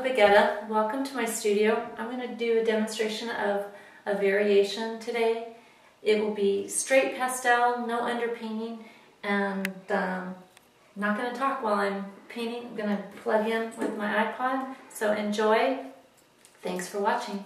Marla Baggetta. Welcome to my studio. I'm going to do a demonstration of a variation today. It will be straight pastel, no underpainting, and um, not going to talk while I'm painting. I'm going to plug in with my iPod. So enjoy. Thanks for watching.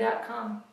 It.